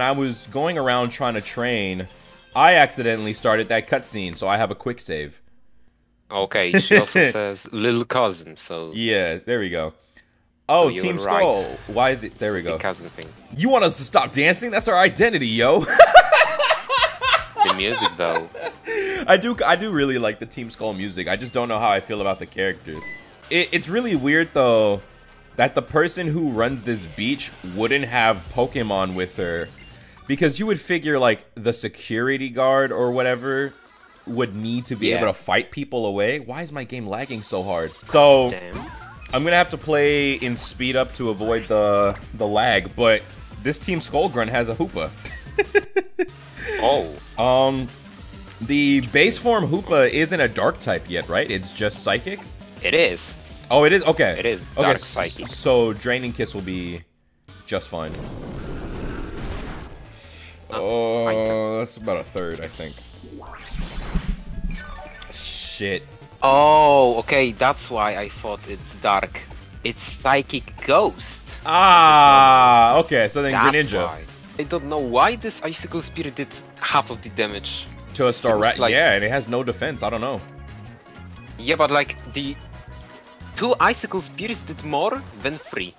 when I was going around trying to train, I accidentally started that cutscene, so I have a quick save. Okay, she also says little cousin, so Yeah, there we go. Oh, you Team Skull. right. Why is it? There we go. cousin thing. You want us to stop dancing? That's our identity, yo. The music though. I do. I do really like the Team Skull music. I just don't know how I feel about the characters. It, it's really weird though that the person who runs this beach wouldn't have Pokemon with her, because you would figure like the security guard or whatever would need to be Yeah. able to fight people away. Why is my game lagging so hard? So Damn. I'm gonna have to play in speed up to avoid the the lag. But this Team Skull Grunt has a Hoopa. Oh, Um, the base form Hoopa isn't a dark type yet, right? It's just psychic. it is. Oh, it is. Okay, It is Okay, psychic. So draining kiss will be just fine. Oh, that's about a third, I think. Shit. Oh, okay, that's why I thought it's dark. It's psychic ghost. Ah, okay. So then That's Greninja why. I don't know why this icicle spear did half of the damage. to a star rat. like- yeah, and it has no defense. I don't know. Yeah, but like the two icicle spears did more than three.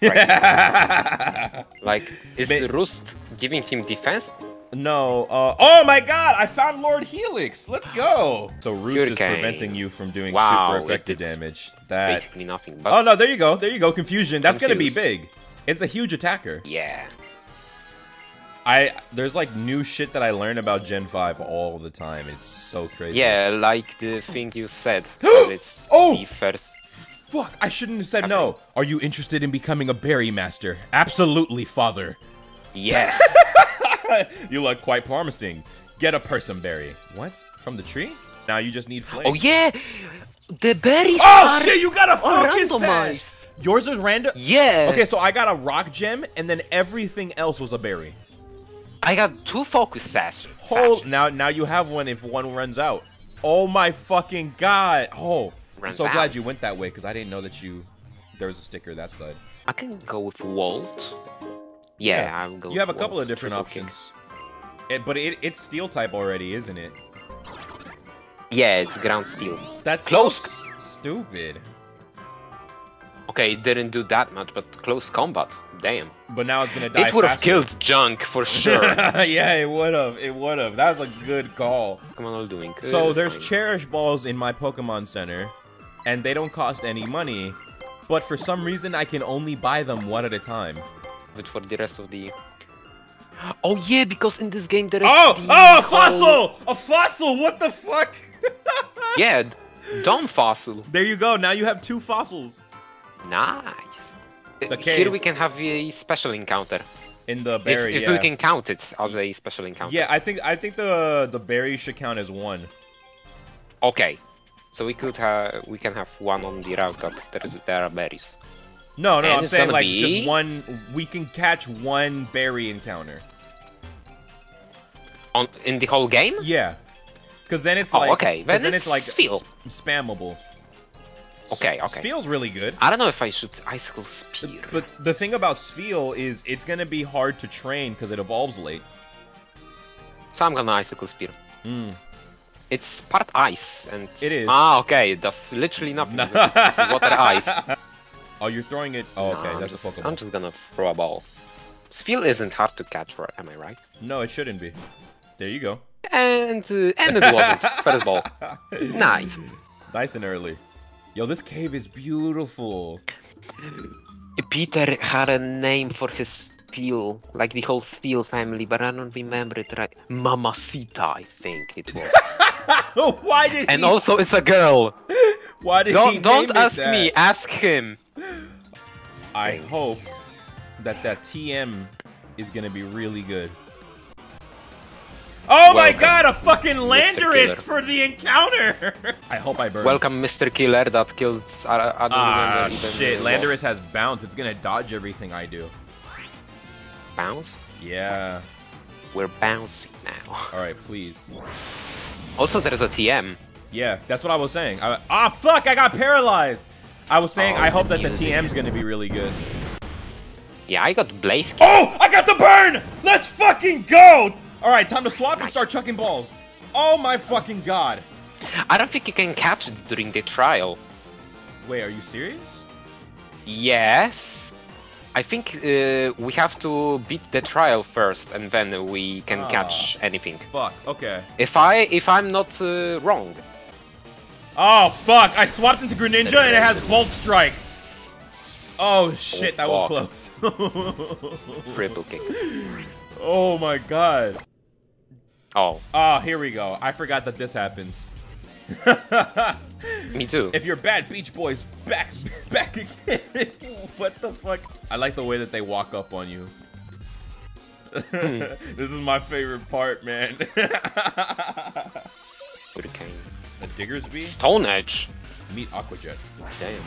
Like, is Ma- Roost giving him defense? No. Uh, oh my god, I found Lord Helix. Let's go. So Roost is preventing you from doing Wow, super effective damage. That. Basically nothing. But Oh no, there you go. There you go. Confusion. That's gonna be big. It's a huge attacker. yeah. I there's like new shit that I learn about Gen 5 all the time. It's so crazy. Yeah, like the thing you said. it's Oh! the first. Fuck, I shouldn't have said no. Are you interested in becoming a berry master? Absolutely, father. Yes. you look quite promising. Get a Persim berry. What? From the tree? Now you just need flame. oh yeah, the berries Oh shit, you got a focus randomized. Yours is random? Yeah. Okay, so I got a rock gem and then everything else was a berry. I got two focus sash. Hold now now you have one if one runs out. Oh my fucking god. Oh. I'm so glad you went that way because I didn't know that you there was a sticker that side. I can go with Walt. Yeah, Yeah. I'm going. You have a with couple of different triple options. It, but it, it's steel type already, isn't it? Yeah, it's ground steel. That's Close. so stupid. Okay, it didn't do that much, but close combat. Damn. But now it's gonna die. It would have killed Junk for sure. yeah, it would have. It would have. That was a good call. Come on, all doing. good, So there's cherish balls in my Pokemon Center, and they don't cost any money. But for some reason, I can only buy them one at a time. But for the rest of the. Oh yeah, because in this game there is. Oh, the oh, a whole- fossil! A fossil! What the fuck? Yeah, d- Dome fossil. there you go. Now you have two fossils Nice. The Uh, cave. Here we can have a special encounter. in the If, berry. if yeah. we can count it as a special encounter. Yeah, I think I think the the berry should count as one. Okay. So we could have we can have one on the route that there is there are berries. No, no, And I'm saying like be- just one. We can catch one berry encounter. On in the whole game? Yeah, because then it's Oh, like okay, then then it's, it's like Spheal. s- spammable. Okay, okay. Feels really good. I don't know if I should icicle spear. But the thing about Spheal is it's gonna be hard to train because it evolves late. So I'm gonna icicle spear. Mm. It's part ice and It is. Ah, okay. That's literally nothing. it's water ice. Oh, you're throwing it. Oh, okay, I'm that's just, a Pokemon. I'm just gonna throw a ball. Spheal isn't hard to catch, right? Am I right? No, it shouldn't be. There you go. And uh, and it wasn't. First ball. Nice. Nice and early. Yo, this cave is beautiful. Peter had a name for his Spheal, like the whole Spheal family, but I don't remember it right. Mamacita, I think it was. Oh, why did and he? also, it's a girl. why did Don't name don't it ask that? me. Ask him. I hope that that TM is gonna be really good. Oh my god, a fucking Landorus for the encounter! I hope I burn. Welcome, Mr. Killer, that killed. I, I don't Ah, remember even shit. who Landorus has bounce. It's gonna dodge everything I do. bounce. Yeah. We're bouncing now. Alright, please. Also, there's a TM. Yeah, that's what I was saying. I, ah, fuck! I got paralyzed! I was saying Oh, I hope that the. TM's gonna be really good. Yeah, I got Blaze. Oh, I got the burn! Let's fucking go! All right, time to swap and start chucking balls. Oh my fucking god. I don't think you can catch it during the trial. Wait, are you serious? Yes. I think uh, we have to beat the trial first, and then we can Ah. catch anything. Fuck, okay. If I if I'm not uh, wrong. Oh, fuck, I swapped into Greninja and it has Bolt Strike. Oh shit, that was close. Triple kick. oh my god. Oh, Oh, here we go. I forgot that this happens. me too. if you're bad, Beach Boys, back, back again. what the fuck? I like the way that they walk up on you. Hmm. this is my favorite part, man. Hurricane. A Diggersby? Stone Edge. Meet Aquajet. Damn.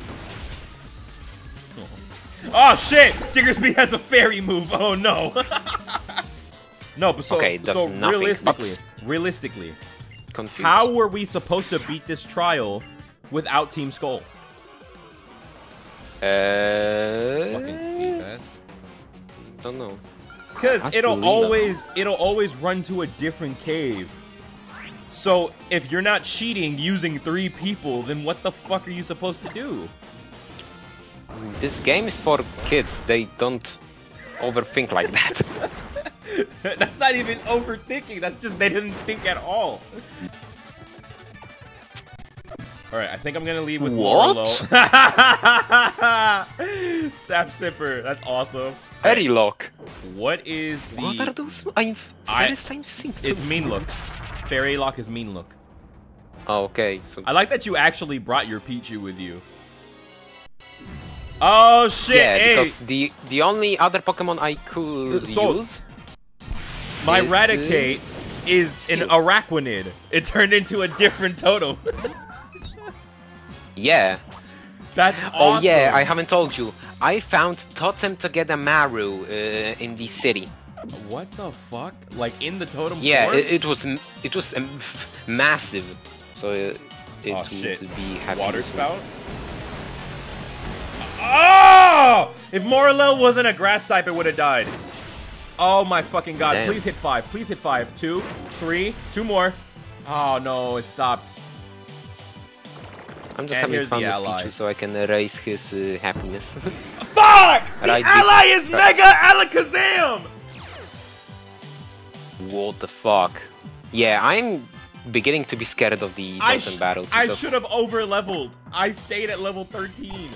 Oh shit! Diggersby has a fairy move. Oh no. no, but so Okay, so nothing, realistically, but- realistically, Confused. how were we supposed to beat this trial without Team Skull? Uh, Fucking feet don't know. Because it'll Lana. always it'll always run to a different cave. So if you're not cheating using three people, then what the fuck are you supposed to do? This game is for kids. They don't overthink like that. That's not even overthinking. That's just they didn't think at all. All right, I think I'm gonna leave with What? Morelull. Sap Sipper, that's awesome. Fairy lock. What is the? What are those? I've I- first time seeing It's mean look. Fairy Lock is mean look. Oh, okay. So I like that you actually brought your Pichu with you. Oh shit! yeah, hey, because the the only other Pokemon I could so- use. My is, Raticate is an. Araquanid. It turned into a different totem. Yeah. That's awesome. Oh yeah, I haven't told you. I found Totem Togedemaru uh, in the city. What the fuck? Like in the totem Yeah, it, it was it was um, massive. So uh, it Oh, would shit. be happy. Water spout. Oh! If Morelull wasn't a grass type, it would have died. Oh my fucking god! Damn. Please hit five. Please hit five. Two, three, two more. Oh no, it stopped. I'm just And having fun with ally. Pichu so I can erase his uh, happiness. Fuck! The Right, ally the- is Mega Alakazam! what the fuck? Yeah, I'm beginning to be scared of the I, sh- battles. I should have over leveled. I stayed at level 13.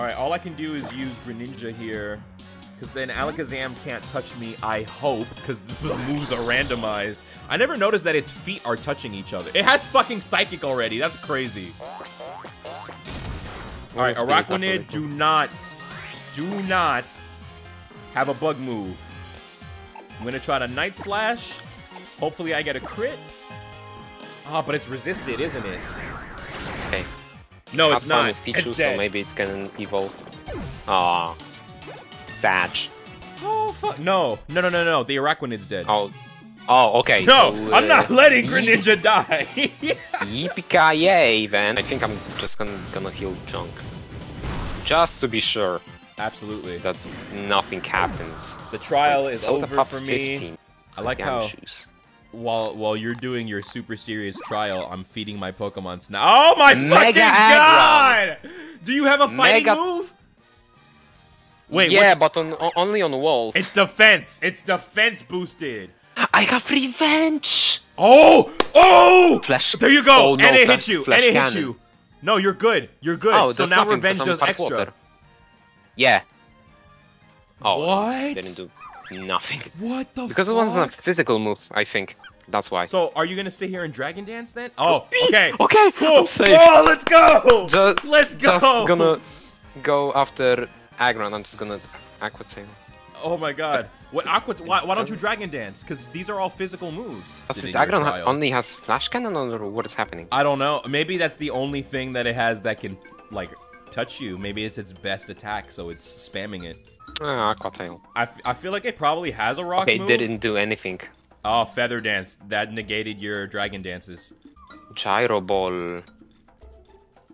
Alright, all I can do is use Greninja here. Because then Alakazam can't touch me, I hope, because the moves are randomized. I never noticed that its feet are touching each other. It has fucking Psychic already. That's crazy. Alright, Let's beat it up a Araquanid, do not, do not have a bug move. I'm gonna try to Night Slash. Hopefully I get a crit. Ah, but it's resisted, isn't it? Okay. No, it's not. Pichu, It's so maybe it's gonna evolve. Ah, Thatch. Oh fuck! No, no, no, no, no. The Araquanid's dead. Oh, oh, okay. no, so, I'm uh, not letting Greninja die. Yippee-ki-yay, then. I think I'm just gonna, gonna heal Junk. Just to be sure Absolutely. that nothing happens. The trial is over for me. 15. I like how while while you're doing your super serious trial, I'm feeding my Pokemon snack. Oh my Mega fucking god! Do you have a fighting Mega- move? Wait, yeah, what's- but on, o- only on the walls. it's defense. It's defense boosted. I have revenge! Oh! Oh! Flash- There you go. Oh, no, and it flash- hit you. flash And it hit cannon. you. No, you're good. You're good. Oh, so now nothing, revenge 'cause I'm does extra. water. Yeah. Oh, What? didn't do nothing. What the Because it wasn't a physical move, I think. That's why. So, are you gonna sit here and Dragon Dance then? Oh, okay. Okay, Cool. I'm safe. Oh, let's go. Just- let's go. Just gonna go after Aggron. I'm just gonna Aqua Tail. Oh my god. What Aqua? Why, why don't you Dragon Dance? Because these are all physical moves. Since in your Aggron ha- only has Flash Cannon, or what is happening? I don't know. Maybe that's the only thing that it has that can like touch you. Maybe it's its best attack, so it's spamming it. Ah, Aqua Tail. I, f- I feel like it probably has a rock Okay, move. didn't do anything. Oh, Feather Dance. That negated your Dragon Dances. Gyro Ball.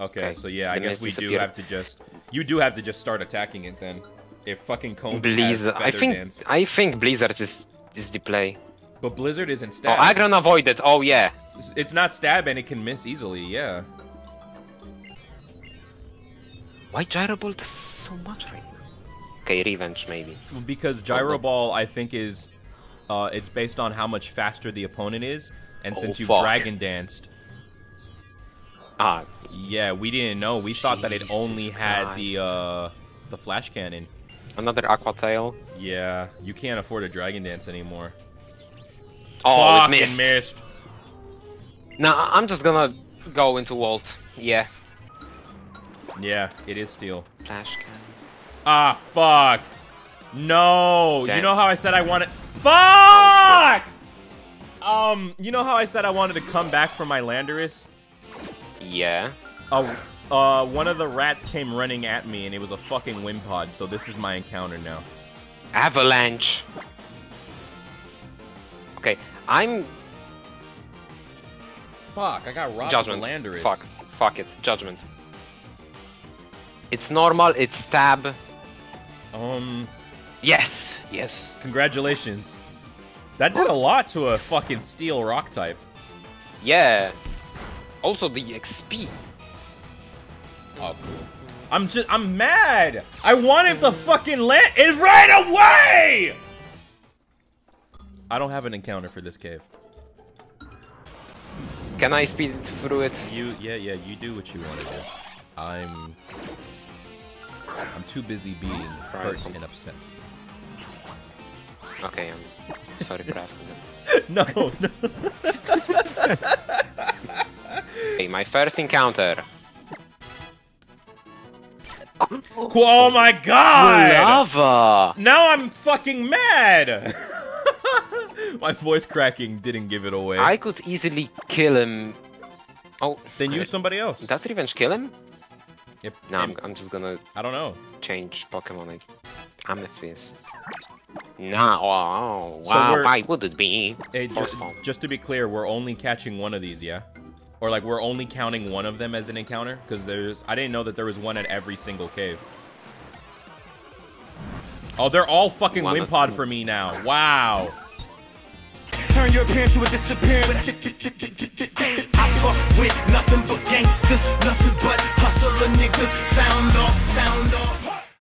Okay, Okay, so yeah, I then guess we do have to just. You do have to just start attacking it then. if fucking Combi Blizzard. I think Dance. I think Blizzard is is the play. But Blizzard isn't stab. Oh. Aggron avoided. Oh yeah. It's not stab and it can miss easily, yeah. Why Gyro Ball does so much right now? Okay, revenge maybe. Because Gyro Ball, I think, is uh, it's based on how much faster the opponent is, and Oh, since you fuck. Dragon Danced, Ah, yeah, we didn't know. We thought that it only Jesus had the uh, the Flash Cannon. another Aqua Tail. Yeah, you can't afford a Dragon Dance anymore. Oh, Fucking it missed. missed. Nah, I'm just gonna go into Walt. Yeah. Yeah, it is steel. Flash Cannon. Ah, fuck. No. You know how I said I wanted. Fuck! Um, you know how I said I wanted to come back from my Landorus? Yeah. Uh, uh, one of the rats came running at me and it was a fucking Wimpod, so this is my encounter now. Avalanche. Okay, I'm Fuck, I got robbed Judgment. of Landorus. Fuck. Fuck it. Judgment. It's normal, it's stab. Um, Yes! Yes. congratulations. That did a lot to a fucking steel rock type. Yeah. Also the XP. Oh, cool. I'm just, I'm mad. I wanted the fucking land. It ran away. I don't have an encounter for this cave. Can I speed through it? You, yeah, yeah, you do what you want to do. I'm, I'm too busy being hurt and upset. Okay, I'm sorry for asking that. No, no. My first encounter. Oh my god! Lava! Now I'm fucking mad. my voice cracking didn't give it away. I could easily kill him. Oh, then use somebody else. Does Revenge kill him? Yep. No, I'm, I'm just gonna I don't know. change Pokemon. Amethyst. Nah, oh, So wow, we're- why would it be? Hey, ju- Forceful. just to be clear, we're only catching one of these, yeah? Or like we're only counting one of them as an encounter because there's I didn't know that there was one at every single cave. Oh, they're all fucking One of- Wimpod for me now. Wow. Turn your appearance to a disappearance. I fuck with nothing but gangsters, nothing but hustler niggas. Sound off, sound off.